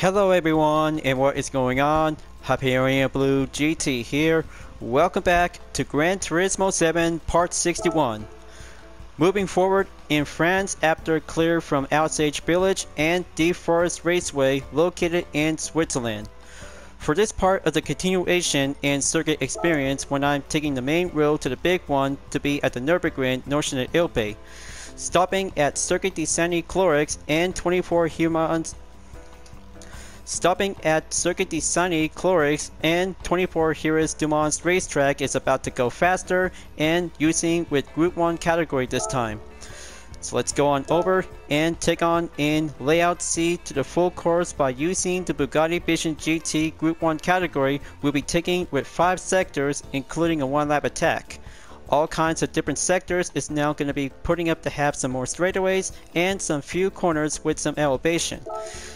Hello everyone and what is going on? Hyperion Blue GT here. Welcome back to Gran Turismo 7 Part 61. Moving forward in France after clear from Alsace Village and Deep Forest Raceway located in Switzerland. For this part of the continuation and circuit experience when I'm taking the main road to the big one to be at the Nürburgring Nordschleife, stopping at Circuit de Saint Clorix and 24 Humans Stopping at Circuit de Saint Clorix and 24 Heures du Mans racetrack is about to go faster and using with Group 1 category this time. So let's go on over and take on in Layout C to the full course by using the Bugatti Vision GT Group 1 category we'll be taking with 5 sectors including a 1 lap attack. All kinds of different sectors is now going to be putting up to have some more straightaways and some few corners with some elevation.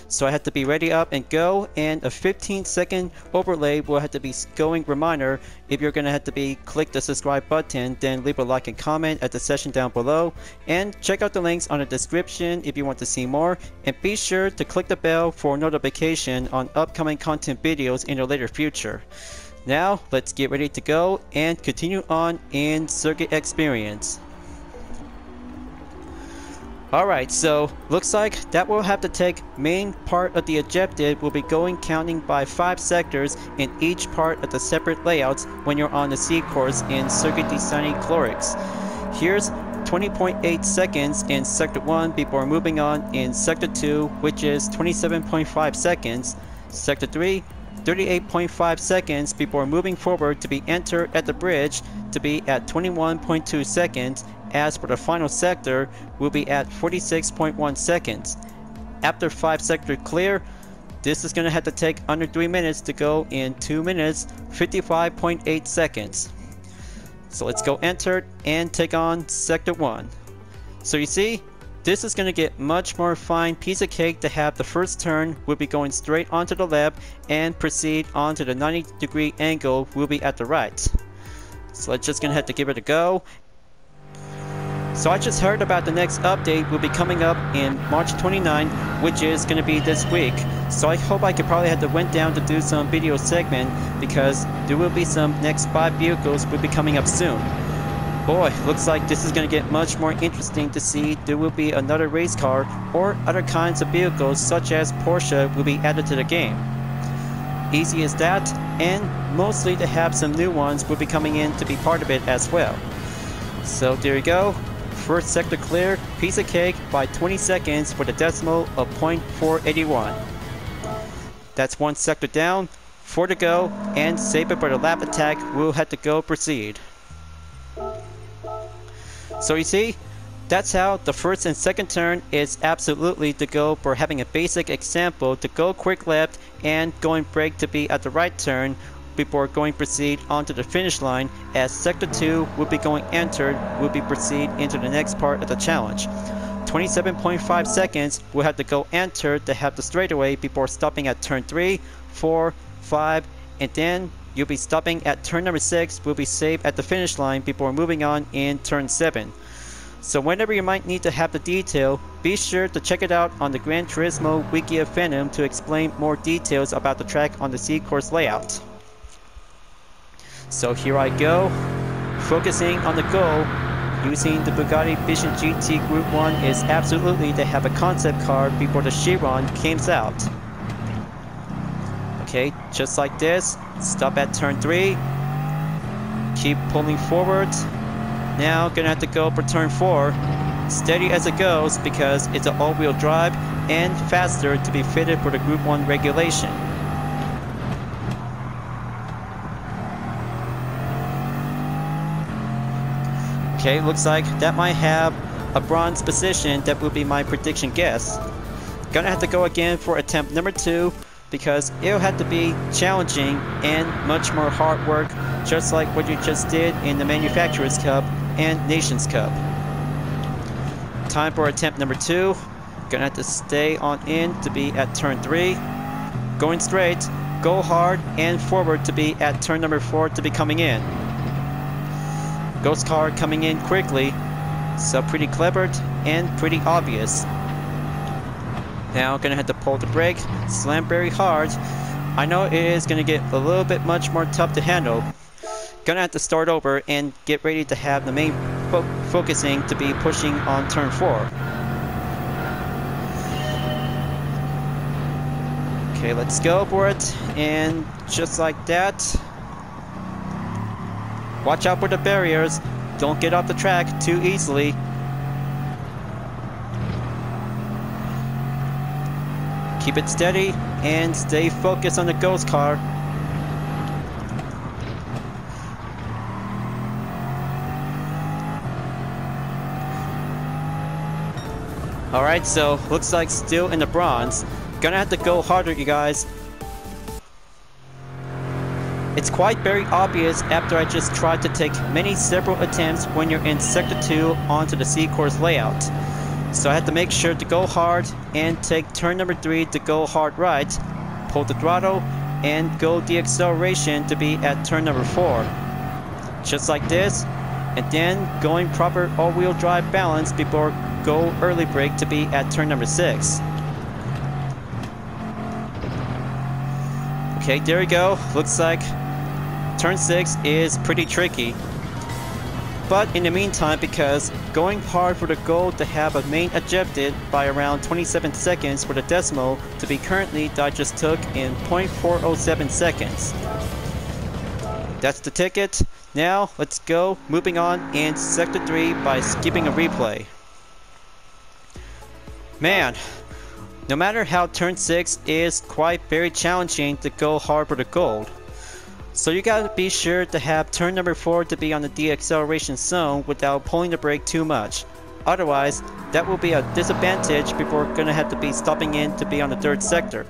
So I have to be ready up and go and a 15 second overlay will have to be going reminder if you're going to have to be click the subscribe button then leave a like and comment at the session down below and check out the links on the description if you want to see more and be sure to click the bell for notification on upcoming content videos in the later future. Now let's get ready to go and continue on in circuit experience. Alright, so looks like that will have to take main part of the objective will be going counting by 5 sectors in each part of the separate layouts when you're on the C course in Circuit de Saint Clorix. Here's 20.8 seconds in Sector 1 before moving on in Sector 2 which is 27.5 seconds, Sector 3 38.5 seconds before moving forward to be entered at the bridge to be at 21.2 seconds as for the final sector will be at 46.1 seconds. After 5 sector clear, this is going to have to take under 3 minutes to go in 2 minutes 55.8 seconds. So let's go enter and take on sector 1. So you see, this is going to get much more fine piece of cake to have the first turn We'll be going straight onto the left and proceed onto the 90 degree angle We'll be at the right. So let's just going to have to give it a go so I just heard about the next update will be coming up in March 29, which is going to be this week. So I hope I could probably have to went down to do some video segment because there will be some next 5 vehicles will be coming up soon. Boy, looks like this is going to get much more interesting to see there will be another race car or other kinds of vehicles such as Porsche will be added to the game. Easy as that, and mostly to have some new ones will be coming in to be part of it as well. So there you go, First sector clear, piece of cake by 20 seconds for the decimal of 0.481. That's one sector down, four to go, and save it for the lap attack, we'll have to go proceed. So you see, that's how the first and second turn is absolutely to go for having a basic example to go quick left and going brake to be at the right turn before going proceed onto the finish line as sector 2 will be going entered will be proceed into the next part of the challenge. 27.5 seconds will have to go enter to have the straightaway before stopping at turn 3, 4, 5, and then you'll be stopping at turn number 6 will be saved at the finish line before moving on in turn 7. So whenever you might need to have the detail, be sure to check it out on the Gran Turismo Wiki of Fandom to explain more details about the track on the C course layout. So here I go, focusing on the goal, using the Bugatti Vision GT Group 1 is absolutely to have a concept car before the Chiron comes out. Just like this, stop at turn 3, keep pulling forward, now gonna have to go for turn 4, steady as it goes because it's an all-wheel drive and faster to be fitted for the Group 1 regulation. Okay, looks like that might have a bronze position. That would be my prediction guess. Gonna have to go again for attempt number two because it'll have to be challenging and much more hard work just like what you just did in the Manufacturers Cup and Nations Cup. Time for attempt number two. Gonna have to stay on in to be at turn three. Going straight, go hard and forward to be at turn number four to be coming in. Ghost car coming in quickly, so pretty clever and pretty obvious. Now gonna have to pull the brake, slam very hard. I know it is gonna get a little bit much more tough to handle. Gonna have to start over and get ready to have the main fo focusing to be pushing on turn 4. Okay, let's go for it. And just like that. Watch out for the barriers. Don't get off the track too easily. Keep it steady and stay focused on the ghost car. Alright, so looks like still in the bronze. Gonna have to go harder, you guys. It's quite very obvious after I just tried to take many several attempts when you're in Sector 2 onto the C-course layout. So I had to make sure to go hard and take turn number 3 to go hard right, pull the throttle, and go the acceleration to be at turn number 4. Just like this, and then going proper all-wheel drive balance before go early brake to be at turn number 6. Okay, there we go. Looks like turn 6 is pretty tricky. But in the meantime, because going hard for the goal to have a main objective by around 27 seconds for the decimal to be currently just took in 0.407 seconds. That's the ticket. Now, let's go moving on in Sector 3 by skipping a replay. Man, no matter how turn 6 is quite very challenging to go hard for the gold. So you gotta be sure to have turn number 4 to be on the deceleration zone without pulling the brake too much. Otherwise, that will be a disadvantage before gonna have to be stopping in to be on the third sector.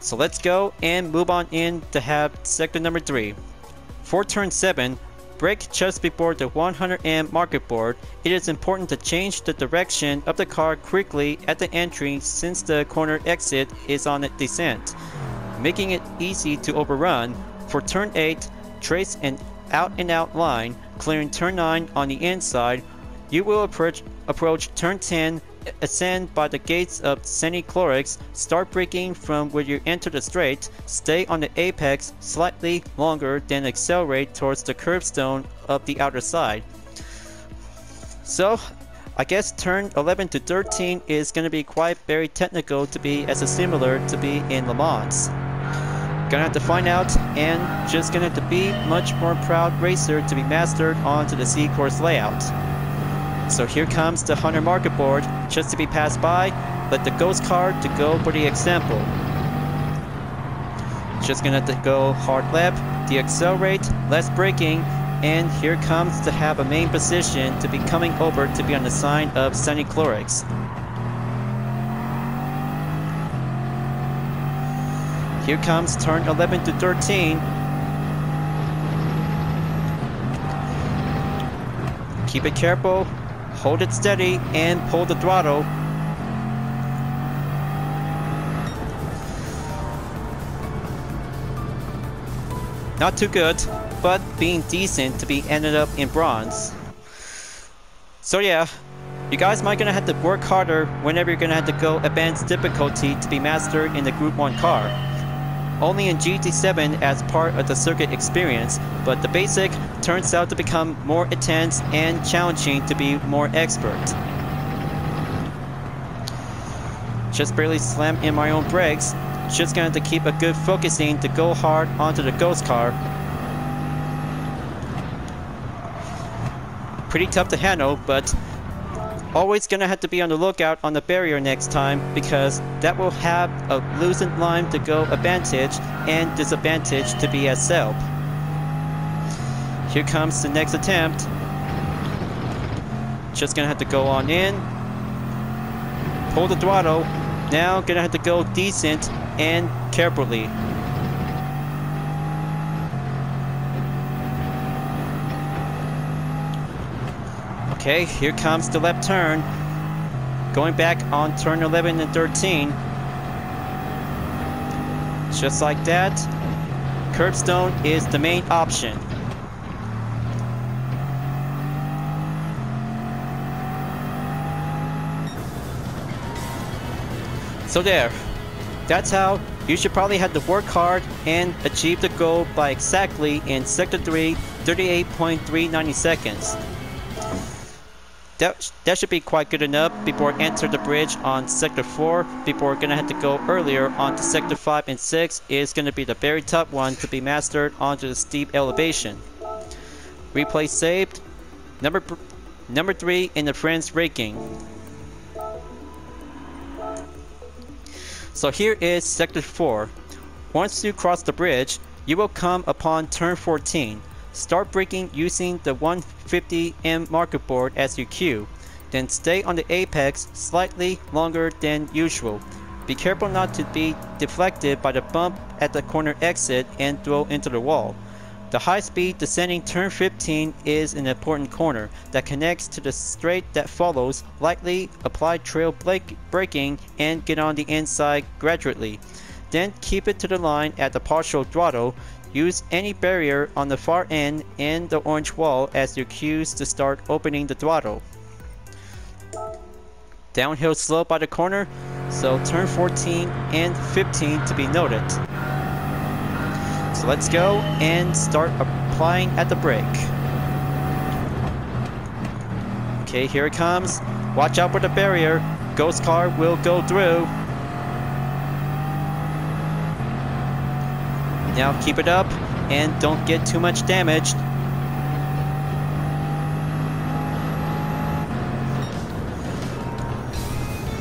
So let's go and move on in to have sector number 3. For turn 7, brake just before the 100M market board, it is important to change the direction of the car quickly at the entry since the corner exit is on a descent, making it easy to overrun. For turn 8, trace an out and out line, clearing turn 9 on the inside. You will approach, approach turn 10 ascend by the gates of St. Clorix, start braking from where you enter the straight, stay on the apex slightly longer, then accelerate towards the curbstone of the outer side. So, I guess turn 11 to 13 is going to be quite very technical to be as a similar to be in Le Mans. Gonna have to find out and just gonna have to be much more proud racer to be mastered onto the C-course layout. So here comes the Hunter market board, just to be passed by, let the ghost card to go for the example. Just gonna have to go hard left, deaccelerate, less braking, and here comes to have a main position to be coming over to be on the sign of Sunny Clorix. Here comes turn 11 to 13. Keep it careful, hold it steady, and pull the throttle. Not too good, but being decent to be ended up in bronze. So yeah, you guys might gonna have to work harder whenever you're gonna have to go advanced difficulty to be mastered in the Group 1 car. Only in GT7 as part of the circuit experience, but the basic turns out to become more intense and challenging to be more expert. Just barely slammed in my own brakes, just have to keep a good focusing to go hard onto the ghost car. Pretty tough to handle, but always gonna have to be on the lookout on the barrier next time because that will have a loosened line to go advantage and disadvantage to be as self. Here comes the next attempt. Just gonna have to go on in. Pull the throttle. Now gonna have to go decent and carefully. Okay, here comes the left turn. Going back on turn 11 and 13. Just like that, curbstone is the main option. So there. That's how you should probably have to work hard and achieve the goal by exactly in Sector 3, 38.390 seconds. That, that should be quite good enough before enter the bridge on Sector 4 before we're gonna have to go earlier onto Sector 5 and 6 is gonna be the very top one to be mastered onto the steep elevation. Replay saved. Number number 3 in the friends ranking. So here is Sector 4. Once you cross the bridge, you will come upon turn 14. Start braking using the 150M marker board as your cue. Then stay on the apex slightly longer than usual. Be careful not to be deflected by the bump at the corner exit and throw into the wall. The high-speed descending turn 15 is an important corner that connects to the straight that follows. lightly apply trail braking and get on the inside gradually. Then keep it to the line at the partial throttle. Use any barrier on the far end and the orange wall as your cues to start opening the throttle. Downhill slope by the corner, so turn 14 and 15 to be noted. So let's go and start applying at the brake. Okay, here it comes. Watch out for the barrier. Ghost car will go through. Now keep it up and don't get too much damaged.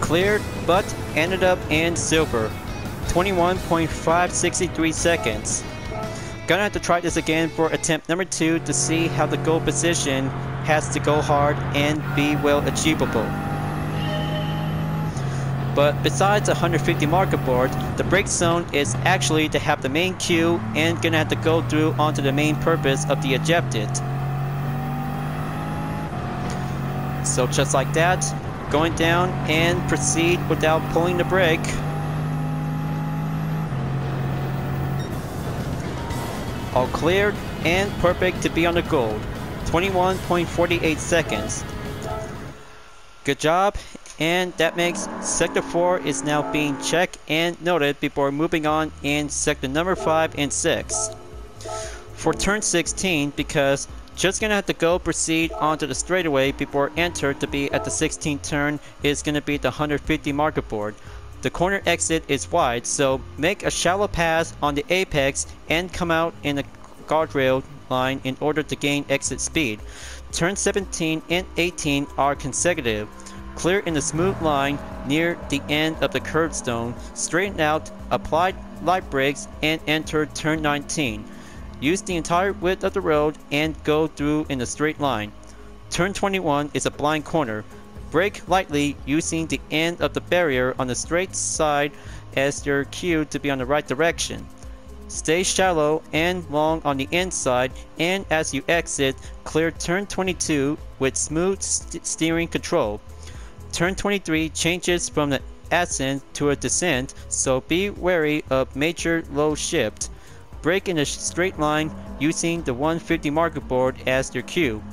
Cleared, but ended up in silver. 21.563 seconds. Gonna have to try this again for attempt number two to see how the goal position has to go hard and be well achievable. But besides 150 marker board, the brake zone is actually to have the main cue and gonna have to go through onto the main purpose of the objective. So just like that, going down and proceed without pulling the brake. all cleared and perfect to be on the gold. 21.48 seconds. Good job, and that makes Sector 4 is now being checked and noted before moving on in Sector number 5 and 6. For turn 16, because just gonna have to go proceed onto the straightaway before enter to be at the 16th turn is gonna be the 150 marker board. The corner exit is wide, so make a shallow pass on the apex and come out in the guardrail line in order to gain exit speed. Turn 17 and 18 are consecutive. Clear in a smooth line near the end of the curbstone, straighten out, apply light brakes, and enter turn 19. Use the entire width of the road and go through in a straight line. Turn 21 is a blind corner. Brake lightly using the end of the barrier on the straight side as your cue to be on the right direction. Stay shallow and long on the inside and as you exit, clear turn 22 with smooth st steering control. Turn 23 changes from an ascent to a descent, so be wary of major low shift. Break in a straight line using the 150 marker board as your cue.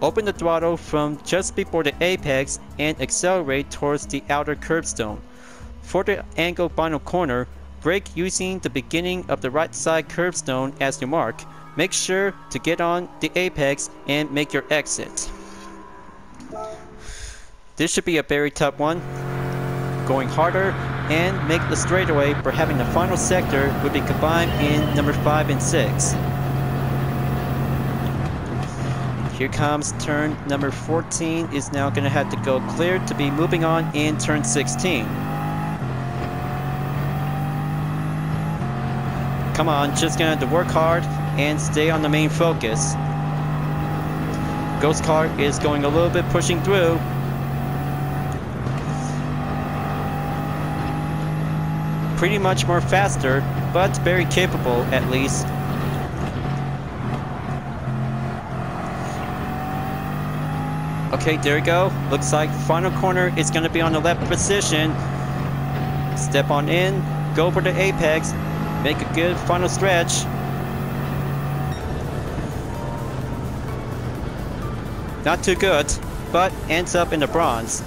Open the throttle from just before the apex and accelerate towards the outer curbstone. For the angle final corner, brake using the beginning of the right side curbstone as your mark. Make sure to get on the apex and make your exit. This should be a very tough one. Going harder and make the straightaway for having the final sector would be combined in number 5 and 6. Here comes turn number 14 is now going to have to go clear to be moving on in turn 16. Come on, just going to have to work hard and stay on the main focus. Ghost car is going a little bit pushing through. Pretty much more faster, but very capable at least. Okay, there we go. Looks like final corner is going to be on the left position. Step on in, go for the apex, make a good final stretch. Not too good, but ends up in the bronze.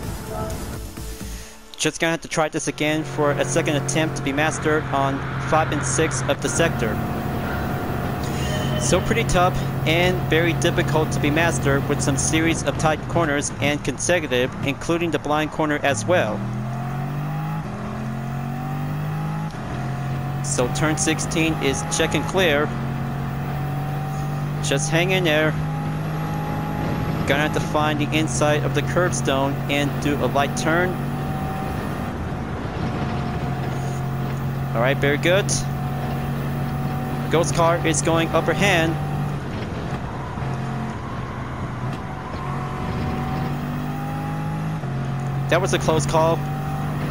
Just gonna have to try this again for a second attempt to be mastered on 5 and 6 of the sector. So pretty tough and very difficult to be mastered with some series of tight corners and consecutive, including the blind corner as well. So turn 16 is check and clear. Just hang in there. Gonna have to find the inside of the curbstone and do a light turn. Alright, very good. Ghost car is going upper hand. That was a close call.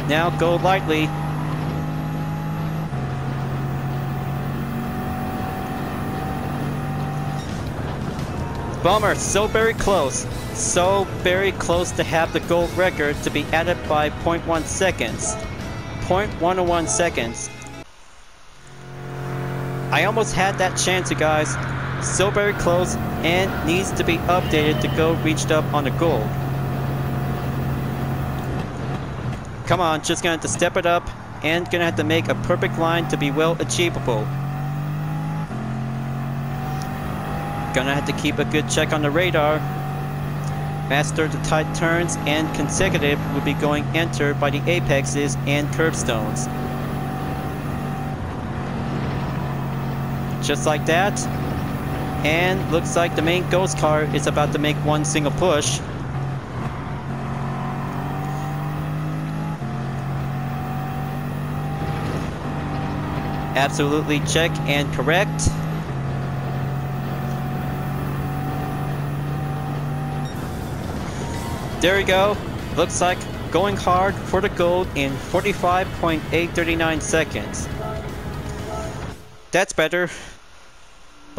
Now go lightly. Bummer, so very close. So very close to have the gold record to be added by 0.1 seconds. 0.101 seconds. I almost had that chance, you guys. So very close and needs to be updated to go reached up on the goal. Come on, just gonna have to step it up and gonna have to make a perfect line to be well achievable. Gonna have to keep a good check on the radar. Master the tight turns and consecutive will be going entered by the apexes and curbstones. Just like that. And looks like the main ghost car is about to make one single push. Absolutely check and correct. There we go. Looks like going hard for the gold in 45.839 seconds. That's better.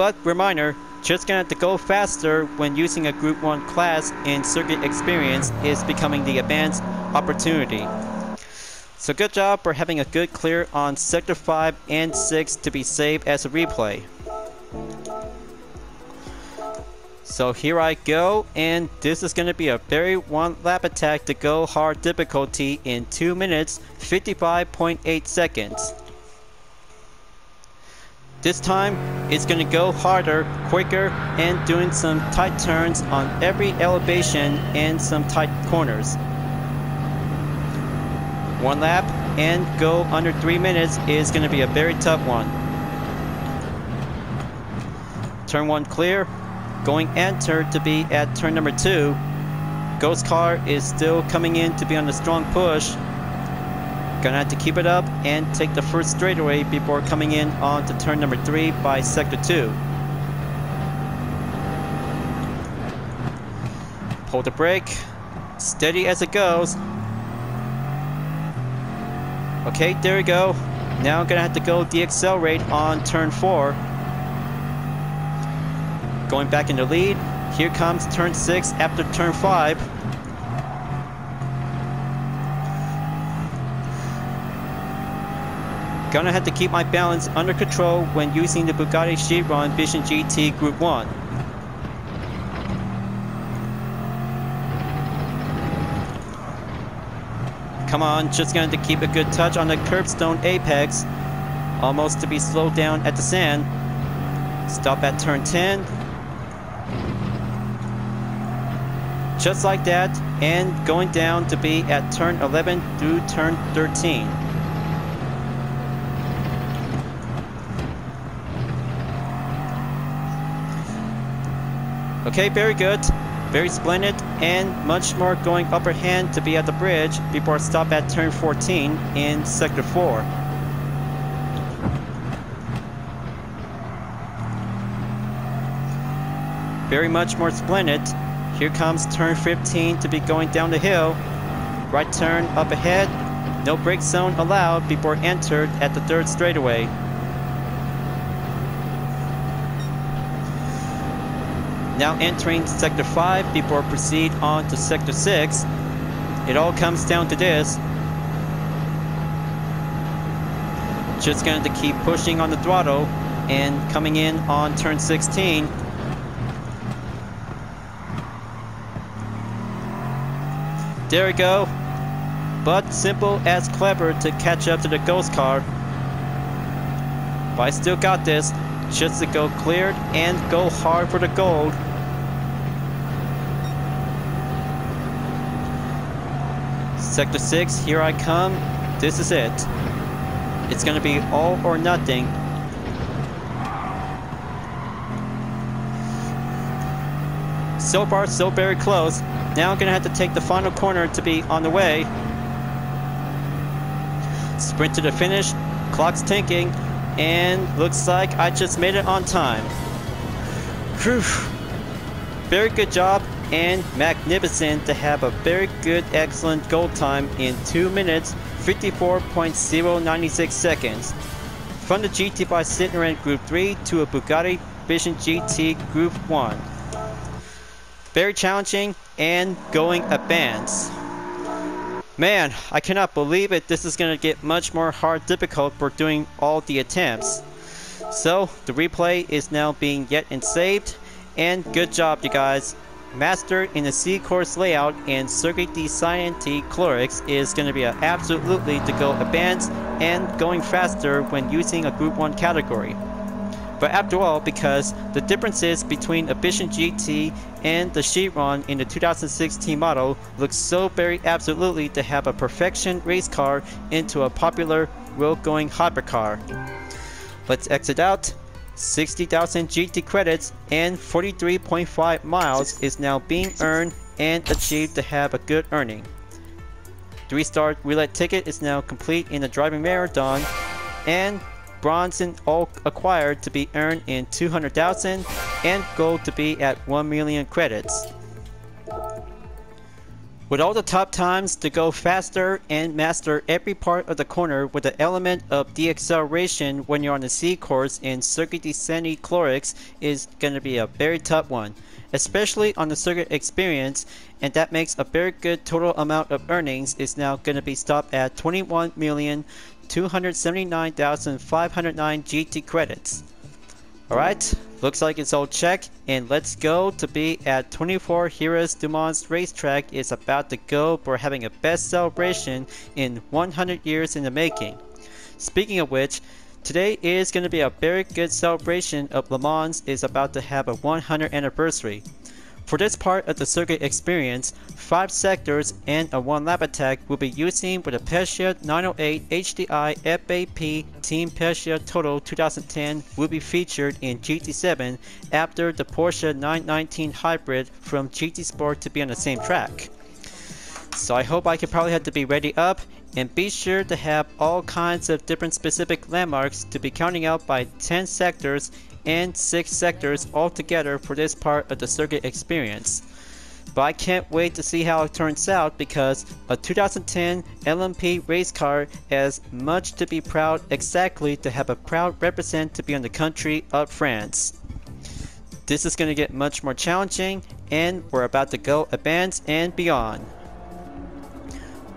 But reminder, just gonna have to go faster when using a Group 1 class in Circuit Experience is becoming the advanced opportunity. So good job for having a good clear on Sector 5 and 6 to be saved as a replay. So here I go, and this is going to be a very one lap attack to go hard difficulty in 2 minutes 55.8 seconds. This time, it's going to go harder, quicker, and doing some tight turns on every elevation and some tight corners. One lap and go under 3 minutes is going to be a very tough one. Turn 1 clear, Going enter to be at turn number two. Ghost car is still coming in to be on a strong push. Gonna have to keep it up and take the first straightaway before coming in on to turn number three by sector two. Pull the brake. Steady as it goes. Okay, there we go. Now I'm gonna have to go deaccelerate on turn four. Going back into lead. Here comes turn 6 after turn 5. Gonna have to keep my balance under control when using the Bugatti Chiron Vision GT Group 1. Come on, just gonna to keep a good touch on the curbstone apex. Almost to be slowed down at the sand. Stop at turn 10. just like that and going down to be at turn 11 through turn 13. Okay, very good. Very splendid and much more going upper hand to be at the bridge before stop at turn 14 in sector 4. Very much more splendid here comes turn 15 to be going down the hill. Right turn up ahead. No brake zone allowed before entered at the third straightaway. Now entering sector 5 before proceed on to sector 6. It all comes down to this. Just going to keep pushing on the throttle and coming in on turn 16 There we go. but simple as clever to catch up to the ghost car. But I still got this, just to go cleared and go hard for the gold. Sector 6, here I come. This is it. It's gonna be all or nothing. So far, so very close. Now I'm gonna have to take the final corner to be on the way. Sprint to the finish, clock's ticking, and looks like I just made it on time. Whew. Very good job and magnificent to have a very good excellent gold time in 2 minutes 54.096 seconds. From the GT5 Citroen Group 3 to a Bugatti Vision GT Group 1. Very challenging and going advanced. Man, I cannot believe it. This is going to get much more hard difficult for doing all the attempts. So, the replay is now being yet and saved. And good job, you guys. Master in the C course layout and circuit design T Clorix is going to be absolutely to go advanced and going faster when using a Group 1 category. But after all, because the differences between a Vision GT and the Chiron in the 2016 model looks so very absolutely to have a perfection race car into a popular road-going hypercar. Let's exit out 60,000 GT credits and 43.5 miles is now being earned and achieved to have a good earning. 3-star roulette ticket is now complete in the driving marathon and bronze and all acquired to be earned in 200,000 and gold to be at 1 million credits. With all the top times to go faster and master every part of the corner with the element of deacceleration when you're on the C course in Circuit Descending Clorix is going to be a very tough one, especially on the circuit experience, and that makes a very good total amount of earnings is now going to be stopped at 21,279,509 GT credits. Alright, looks like it's all checked, and let's go to be at 24 Heures du Mans racetrack is about to go for having a best celebration in 100 years in the making. Speaking of which, today is going to be a very good celebration of Le Mans is about to have a 100 anniversary. For this part of the circuit experience, 5 sectors and a 1 lap attack will be using with the Peugeot 908 HDI FAP Team Peugeot Total 2010 will be featured in GT7 after the Porsche 919 Hybrid from GT Sport to be on the same track. So I hope I can probably have to be ready up and be sure to have all kinds of different specific landmarks to be counting out by 10 sectors and 6 sectors altogether for this part of the circuit experience. But I can't wait to see how it turns out because a 2010 LMP race car has much to be proud exactly to have a proud represent to be on the country of France. This is going to get much more challenging and we're about to go advance and beyond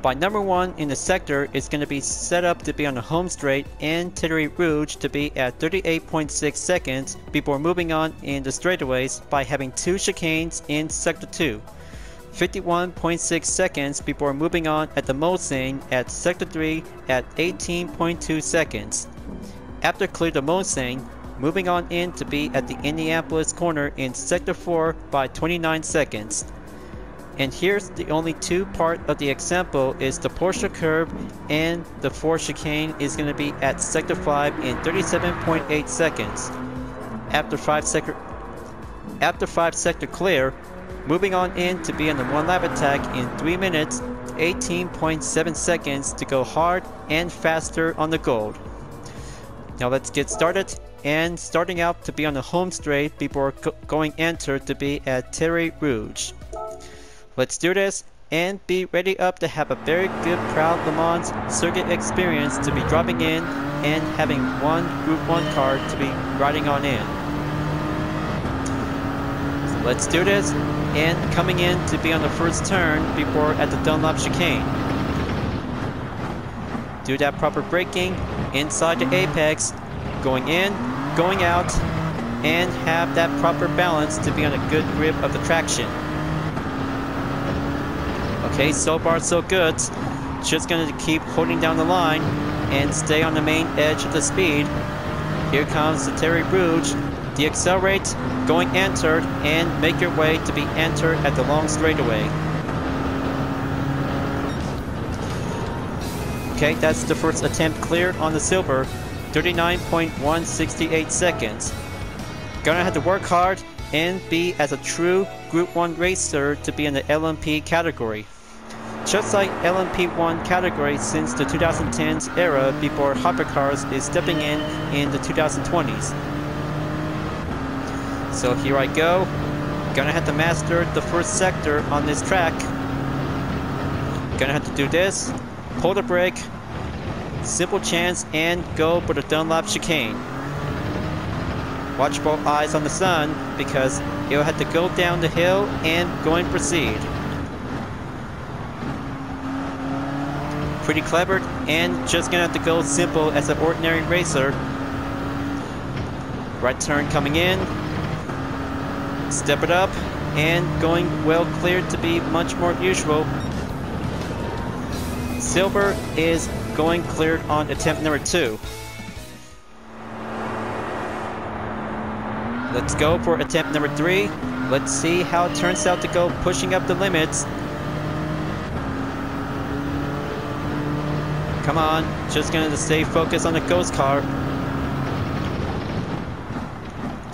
by number one in the sector is going to be set up to be on the home straight and Tertre Rouge to be at 38.6 seconds before moving on in the straightaways by having two chicanes in sector 2. 51.6 seconds before moving on at the Mulsanne at sector 3 at 18.2 seconds. After clear the Mulsanne, moving on in to be at the Indianapolis corner in sector 4 by 29 seconds. And here's the only two part of the example is the Porsche curve and the Ford chicane is going to be at sector 5 in 37.8 seconds. After 5 sector after 5 sector clear, moving on in to be in the 1 lap attack in 3 minutes 18.7 seconds to go hard and faster on the gold. Now let's get started and starting out to be on the home straight before go going enter to be at Tertre Rouge. Let's do this and be ready up to have a very good proud Le Mans circuit experience to be dropping in and having one Group 1 car to be riding on in. So let's do this and coming in to be on the first turn before at the Dunlop chicane. Do that proper braking inside the apex, going in, going out, and have that proper balance to be on a good grip of the traction. Okay, so far so good. just going to keep holding down the line and stay on the main edge of the speed. Here comes the Tertre Rouge. Deaccelerate, going entered, and make your way to be entered at the long straightaway. Okay, that's the first attempt cleared on the silver. 39.168 seconds. Gonna have to work hard and be as a true Group 1 racer to be in the LMP category. Just like LMP1 category since the 2010s era before hypercars is stepping in in the 2020s. So here I go. Gonna have to master the first sector on this track. Gonna have to do this. Pull the brake. Simple chance and go for the Dunlop chicane. Watch both eyes on the sun because you'll have to go down the hill and go and proceed. Pretty clever and just gonna have to go simple as an ordinary racer. Right turn coming in. Step it up and going well cleared to be much more usual. Silver is going cleared on attempt number two. Let's go for attempt number three. Let's see how it turns out to go pushing up the limits. Come on, just gonna stay focused on the ghost car.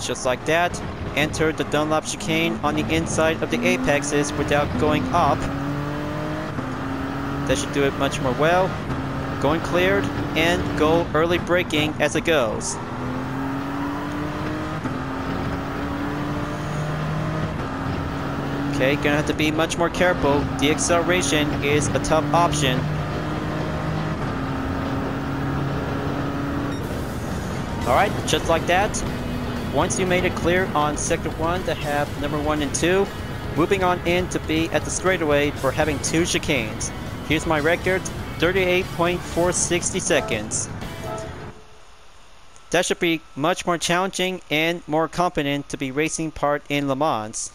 Just like that, enter the Dunlop chicane on the inside of the apexes without going up. That should do it much more well. Going cleared, and go early braking as it goes. Okay, gonna have to be much more careful. The acceleration is a tough option. Alright, just like that. Once you made it clear on Sector 1 to have number 1 and 2, moving on in to be at the straightaway for having two chicanes. Here's my record, 38.460 seconds. That should be much more challenging and more competent to be racing part in Le Mans.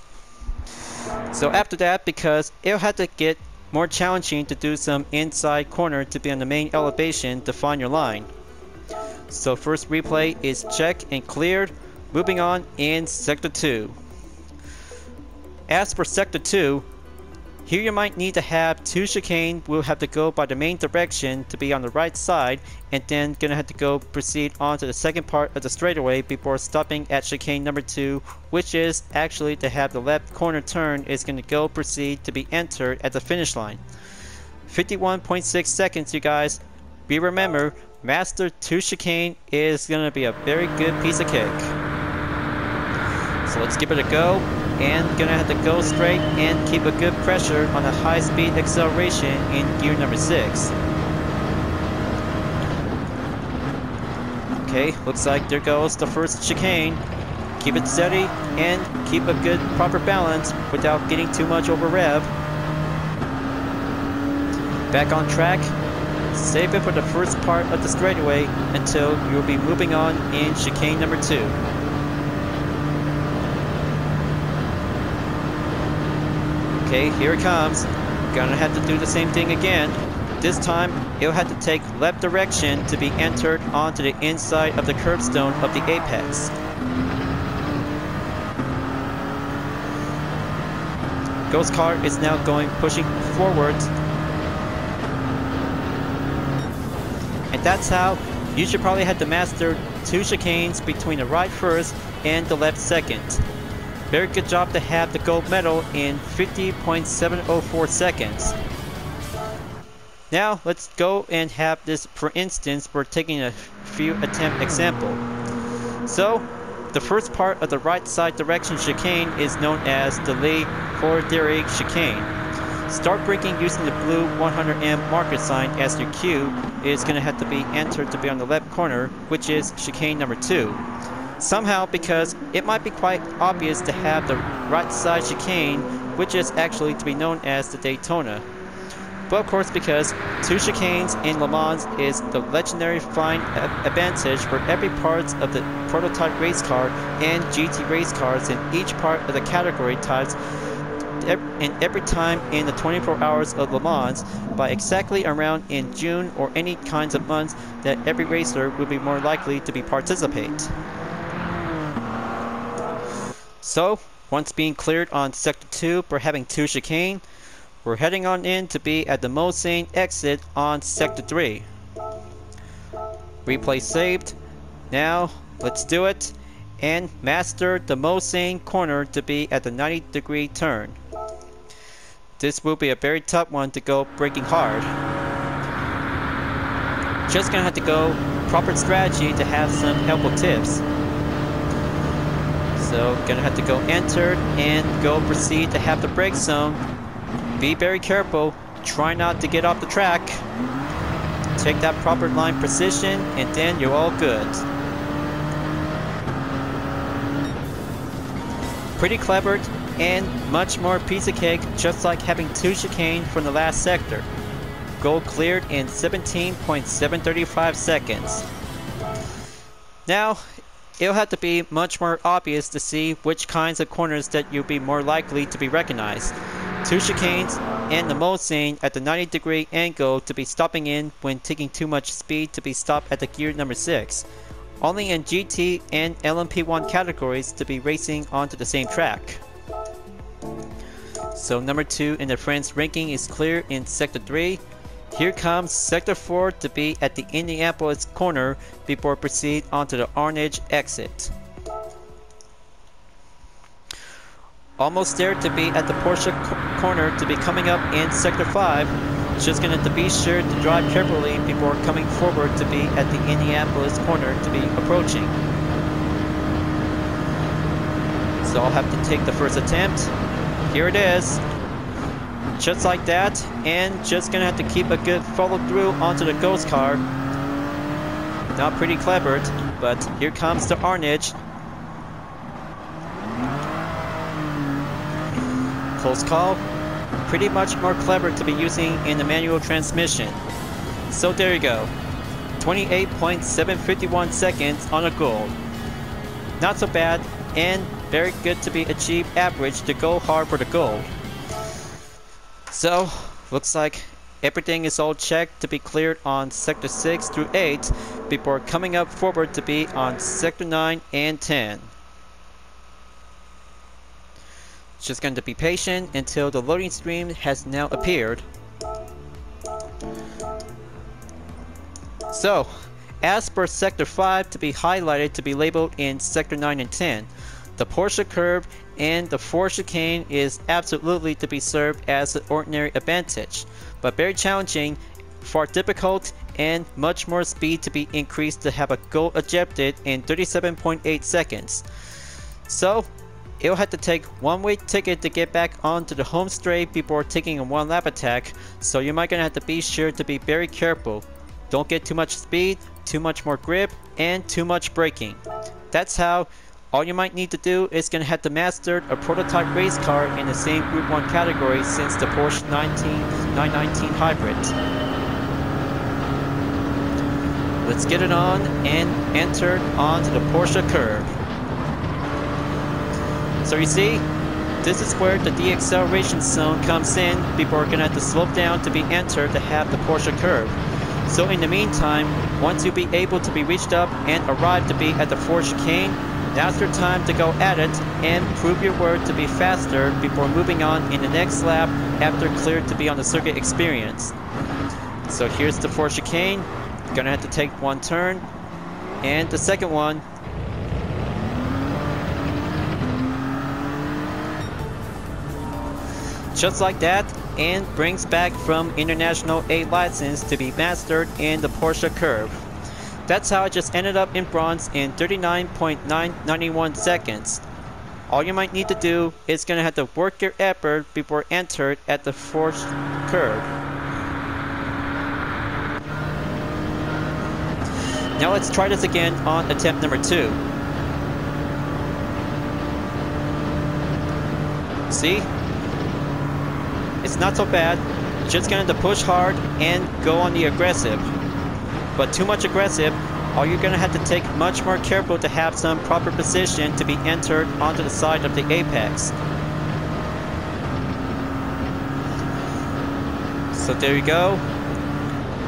So after that, because it'll have to get more challenging to do some inside corner to be on the main elevation to find your line. So first replay is checked and cleared. Moving on in Sector 2. As for Sector 2, here you might need to have two chicane will have to go by the main direction to be on the right side and then gonna have to go proceed on to the second part of the straightaway before stopping at chicane number 2 which is actually to have the left corner turn is gonna go proceed to be entered at the finish line. 51.6 seconds you guys. Be remember Master 2 chicane is gonna be a very good piece of cake. So let's give it a go and gonna have to go straight and keep a good pressure on a high speed acceleration in gear number 6. Okay, looks like there goes the first chicane. Keep it steady and keep a good proper balance without getting too much over rev. Back on track. Save it for the first part of the straightaway until you'll be moving on in chicane number 2. Okay, here it comes. Gonna have to do the same thing again. This time, it'll have to take left direction to be entered onto the inside of the curbstone of the apex. Ghost car is now going pushing forward. That's how you should probably have to master two chicanes between the right first and the left second. Very good job to have the gold medal in 50.704 seconds. Now let's go and have this for instance we're taking a few attempt example. So the first part of the right side direction chicane is known as the Le Corridere chicane. Start braking using the blue 100M marker sign as your cue is going to have to be entered to be on the left corner, which is chicane number 2. Somehow, because it might be quite obvious to have the right side chicane, which is actually to be known as the Daytona. But of course, because two chicanes in Le Mans is the legendary flying advantage for every part of the prototype race car and GT race cars in each part of the category types in every time in the 24 hours of Le Mans by exactly around in June or any kinds of months that every racer will be more likely to be participate. So, once being cleared on Sector 2 for having 2 chicane, we're heading on in to be at the Mulsanne exit on Sector 3. Replay saved. Now, let's do it and master the Mulsanne corner to be at the 90 degree turn. This will be a very tough one to go breaking hard. Just gonna have to go proper strategy to have some helpful tips. So gonna have to go enter and go proceed to have the brake zone. Be very careful, try not to get off the track. Take that proper line position and then you're all good. Pretty clever and much more piece of cake just like having two chicane from the last sector. Goal cleared in 17.735 seconds. Now, it'll have to be much more obvious to see which kinds of corners that you'll be more likely to be recognized. Two chicanes and the Mulsanne at the 90 degree angle to be stopping in when taking too much speed to be stopped at the gear number 6 only in GT and LMP1 categories to be racing onto the same track. So number 2 in the France ranking is clear in Sector 3. Here comes Sector 4 to be at the Indianapolis corner before proceed onto the Arnage exit. Almost there to be at the Porsche corner to be coming up in Sector 5 just gonna to be sure to drive carefully before coming forward to be at the Indianapolis corner to be approaching. So I'll have to take the first attempt. Here it is. Just like that, and just gonna have to keep a good follow through onto the ghost car. Not pretty clever, but here comes the Arnage. Close call, pretty much more clever to be using in the manual transmission. So there you go. 28.751 seconds on a goal. Not so bad and very good to be achieved average to go hard for the goal. So, looks like everything is all checked to be cleared on sector 6 through 8 before coming up forward to be on sector 9 and 10. Just going to be patient until the loading screen has now appeared. So, as for Sector 5 to be highlighted to be labeled in Sector 9 and 10, the Porsche curve and the Ford chicane is absolutely to be served as an ordinary advantage, but very challenging, far difficult, and much more speed to be increased to have a goal ejected in 37.8 seconds. So, It'll have to take one-way ticket to get back onto the home straight before taking a one-lap attack, so you might gonna have to be sure to be very careful. Don't get too much speed, too much more grip, and too much braking. That's how all you might need to do is gonna have to master a prototype race car in the same Group 1 category since the Porsche 19, 919 Hybrid. Let's get it on and enter onto the Porsche curve. So you see, this is where the deacceleration zone comes in before we're gonna have to slow down to be entered to have the Porsche curve. So in the meantime, once you be able to be reached up and arrive to be at the Ford chicane, now's your time to go at it and prove your word to be faster before moving on in the next lap after cleared to be on the circuit experience. So here's the Ford chicane, gonna have to take one turn, and the second one just like that and brings back from International A license to be mastered in the Porsche curve. That's how I just ended up in bronze in 39.991 seconds. All you might need to do is gonna have to work your effort before entered at the fourth curve. Now let's try this again on attempt number two. See? It's not so bad. Just gonna to push hard and go on the aggressive. But too much aggressive, all you're gonna have to take much more careful to have some proper position to be entered onto the side of the apex. So there you go.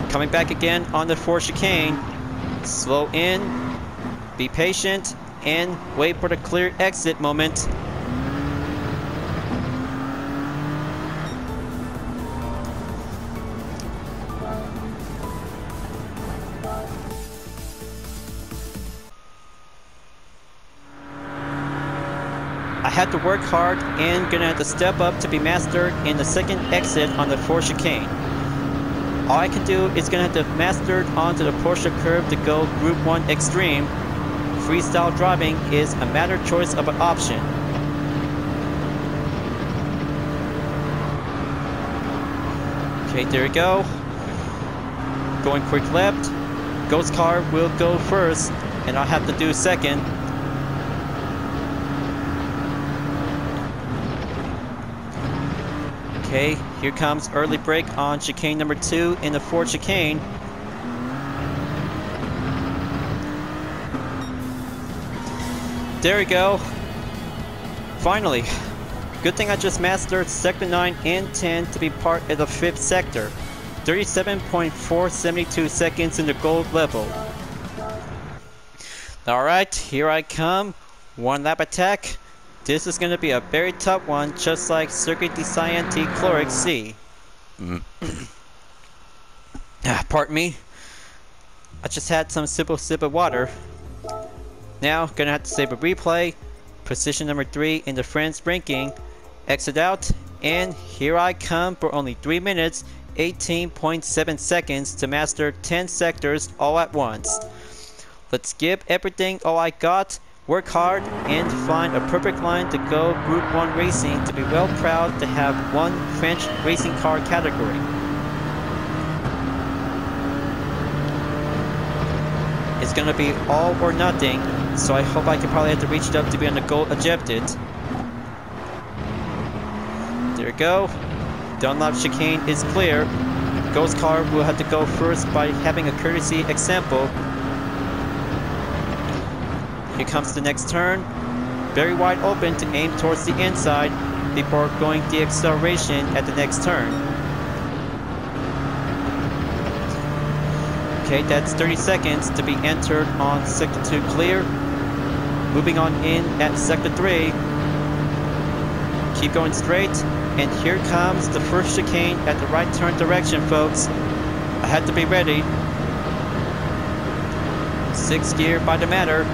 Coming back again on the Ford chicane. Slow in, be patient, and wait for the clear exit moment. Work hard and gonna have to step up to be mastered in the second exit on the Ford chicane. All I can do is gonna have to master onto the Porsche curve to go Group 1 Extreme. Freestyle driving is a matter choice of an option. Okay, there we go. Going quick left. Ghost car will go first, and I'll have to do second. Okay, here comes early break on chicane number two in the fourth chicane. There we go. Finally. Good thing I just mastered sector 9 and 10 to be part of the 5th sector. 37.472 seconds in the gold level. Alright, here I come. One lap attack. This is going to be a very tough one, just like Circuit de Scienti Chloric C. Mm. ah, pardon me. I just had some simple sip of water. Now, gonna have to save a replay. Position number 3 in the France ranking. Exit out, and here I come for only 3 minutes, 18.7 seconds to master 10 sectors all at once. Let's give everything all I got, work hard, and find a perfect line to go Group 1 racing to be well proud to have one French racing car category. It's gonna be all or nothing, so I hope I can probably have to reach it up to be on the goal objective. There we go. Dunlop chicane is clear. Ghost car will have to go first by having a courtesy example. Here comes the next turn. Very wide open to aim towards the inside before going the acceleration at the next turn. Okay, that's 30 seconds to be entered on sector 2 clear. Moving on in at sector 3. Keep going straight, and here comes the first chicane at the right turn direction, folks. I had to be ready. Six gear by the matter.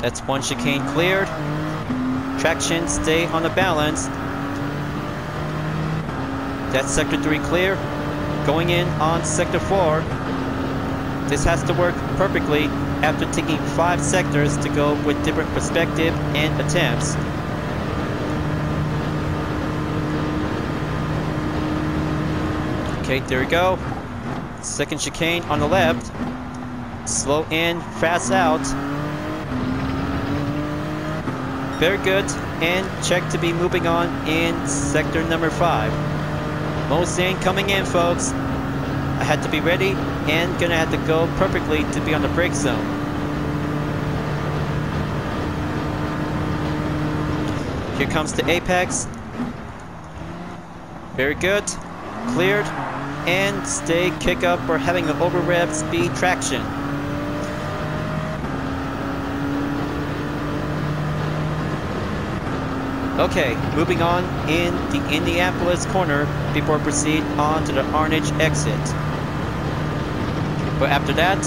That's one chicane cleared. Traction, stay on the balance. That's sector 3 clear. Going in on sector 4. This has to work perfectly after taking 5 sectors to go with different perspective and attempts. Okay, there we go. Second chicane on the left. Slow in, fast out. Very good. And check to be moving on in sector number 5. Mulsanne coming in, folks. I had to be ready and gonna have to go perfectly to be on the brake zone. Here comes the apex. Very good. Cleared. And stay kick up for having an over rev speed traction. Okay, moving on in the Indianapolis corner before proceed on to the Arnage exit. But after that,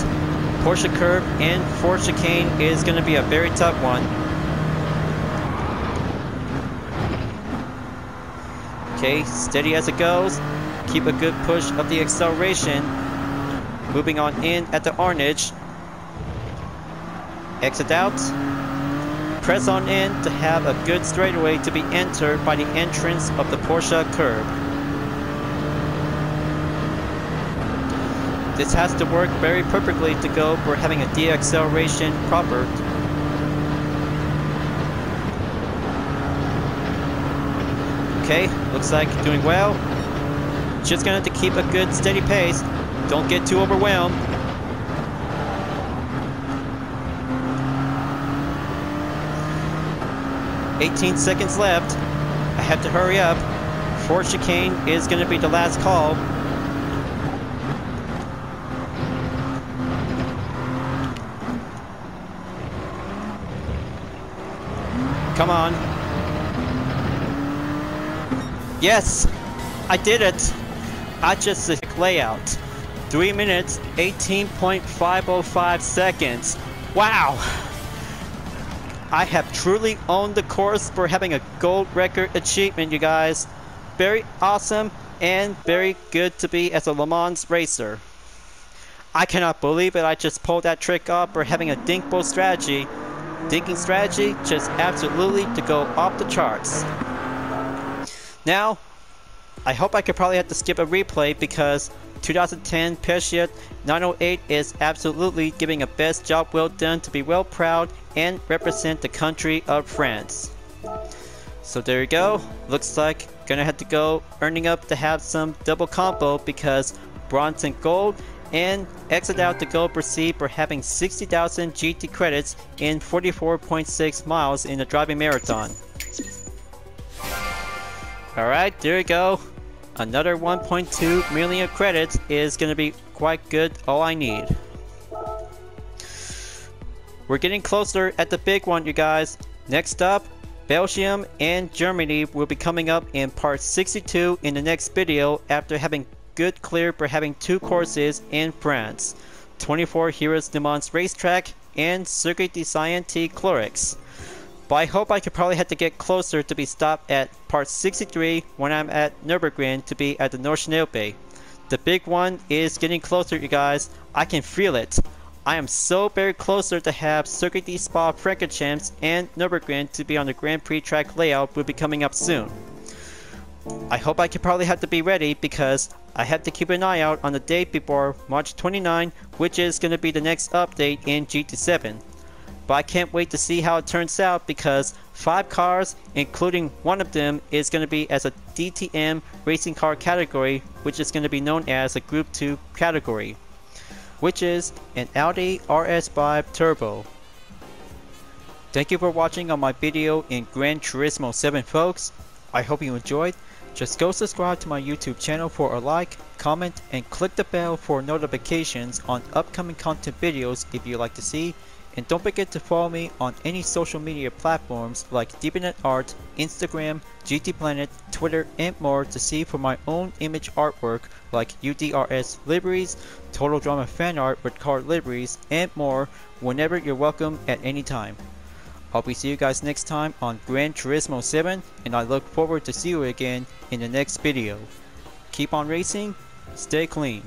Porsche curve and Ford chicane is going to be a very tough one. Okay, steady as it goes. Keep a good push of the acceleration. Moving on in at the Arnage. Exit out. Press on in to have a good straightaway to be entered by the entrance of the Porsche curve. This has to work very perfectly to go for having a deceleration proper. Okay, looks like doing well. Just gonna have to keep a good steady pace. Don't get too overwhelmed. 18 seconds left. I have to hurry up. Ford chicane is going to be the last call. Come on. Yes! I did it! I just the layout. 3 minutes, 18.505 seconds. Wow! I have truly owned the course for having a gold record achievement, you guys. Very awesome and very good to be as a Le Mans racer. I cannot believe it, I just pulled that trick off for having a dinkball strategy. Dinking strategy just absolutely to go off the charts. Now, I hope I could probably have to skip a replay because 2010 Peugeot 908 is absolutely giving a best job well done to be well proud and represent the country of France. So there you go. Looks like gonna have to go earning up to have some double combo because bronze and gold and exit out to go proceed for having 60,000 GT credits in 44.6 miles in the driving marathon. Alright, there you go. Another 1.2 million credits is gonna be quite good, all I need. We're getting closer at the big one, you guys. Next up, Belgium and Germany will be coming up in part 62 in the next video after having good clear for having two courses in France. 24 Heures de Mans Racetrack and Circuit de Sainte-Croix. But I hope I could probably have to get closer to be stopped at part 63 when I'm at Nürburgring to be at the North Nordschleife. The big one is getting closer you guys. I can feel it. I am so very closer to have Circuit de Spa Francorchamps and Nürburgring to be on the Grand Prix track layout will be coming up soon. I hope I could probably have to be ready because I have to keep an eye out on the day before March 29 which is going to be the next update in GT7. But I can't wait to see how it turns out because 5 cars including one of them is going to be as a DTM racing car category which is going to be known as a Group 2 category which is an Audi RS5 Turbo. Thank you for watching on my video in Gran Turismo 7 folks. I hope you enjoyed. Just go subscribe to my YouTube channel for a like, comment, and click the bell for notifications on upcoming content videos if you like to see. And don't forget to follow me on any social media platforms like DeviantArt, Instagram, GT Planet, Twitter, and more to see for my own image artwork like UDRS liveries, Total Drama fan art with card liveries, and more whenever you're welcome at any time. Hope we see you guys next time on Gran Turismo 7 and I look forward to see you again in the next video. Keep on racing, stay clean.